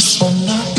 just so not